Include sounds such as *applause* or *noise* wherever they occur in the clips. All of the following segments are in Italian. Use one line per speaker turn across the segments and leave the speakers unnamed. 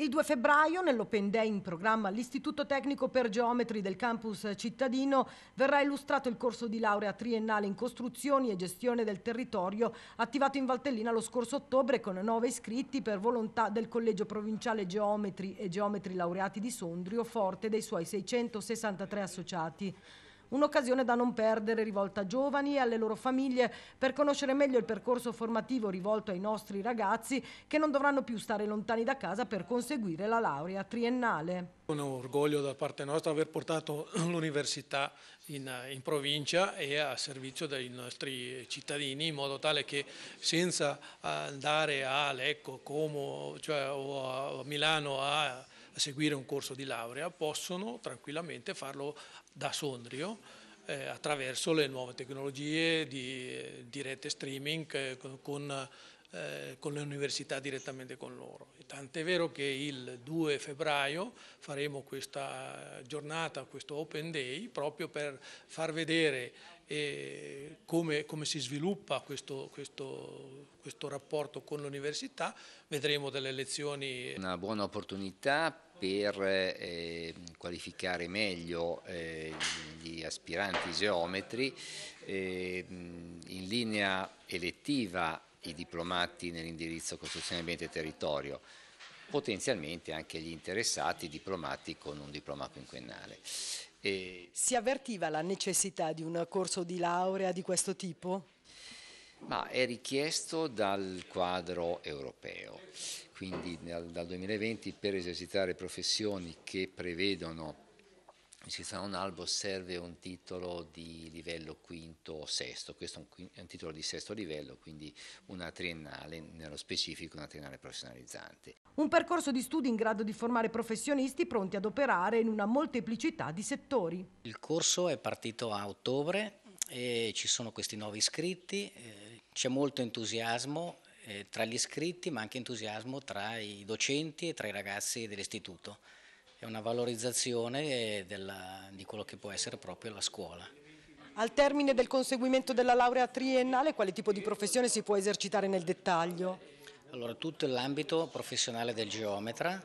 Il 2 febbraio, nell'Open Day in programma all'Istituto Tecnico per Geometri del campus cittadino, verrà illustrato il corso di laurea triennale in costruzioni e gestione del territorio attivato in Valtellina lo scorso ottobre con nove iscritti per volontà del Collegio Provinciale Geometri e Geometri Laureati di Sondrio, forte dei suoi 663 associati. Un'occasione da non perdere rivolta a giovani e alle loro famiglie per conoscere meglio il percorso formativo rivolto ai nostri ragazzi che non dovranno più stare lontani da casa per conseguire la laurea triennale.
Un orgoglio da parte nostra aver portato *clears throat* l'università in, in, provincia e a servizio dei nostri cittadini in modo tale che senza andare a Lecco, Como cioè, o a Milano a seguire un corso di laurea possono tranquillamente farlo da Sondrio eh, attraverso le nuove tecnologie di, di rete streaming eh, con, eh, con le università direttamente con loro. Tant'è vero che il 2 febbraio faremo questa giornata, questo Open Day, proprio per far vedere eh, come, come, si sviluppa questo, questo, questo rapporto con l'università. Vedremo delle lezioni.
Una buona opportunità per eh, qualificare meglio eh, gli aspiranti geometri eh, in linea elettiva i diplomati nell'indirizzo costruzione ambiente e territorio potenzialmente anche gli interessati diplomati con un diploma quinquennale.
E... Si avvertiva la necessità di un corso di laurea di questo tipo?
Ma è richiesto dal quadro europeo, quindi dal, dal 2020 per esercitare professioni che prevedono l'iscrizione a un albo serve un titolo di livello quinto o sesto, questo è un, è un, titolo di sesto livello, quindi una triennale, nello specifico una triennale professionalizzante.
Un percorso di studi in grado di formare professionisti pronti ad operare in una molteplicità di settori.
Il corso è partito a ottobre e ci sono questi nuovi iscritti, eh, c'è molto entusiasmo eh, tra gli iscritti ma anche entusiasmo tra i docenti e tra i ragazzi dell'istituto. È una valorizzazione della, di quello che può essere proprio la scuola.
Al termine del conseguimento della laurea triennale quale tipo di professione si può esercitare nel dettaglio?
Allora tutto l'ambito professionale del geometra,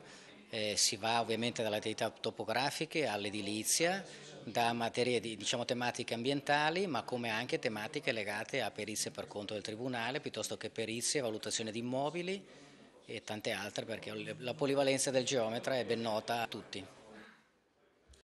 eh, si va ovviamente dalle attività topografiche all'edilizia, da materie di diciamo, tematiche ambientali ma come anche tematiche legate a perizie per conto del Tribunale piuttosto che perizie, valutazione di immobili e tante altre perché la polivalenza del geometra è ben nota a tutti.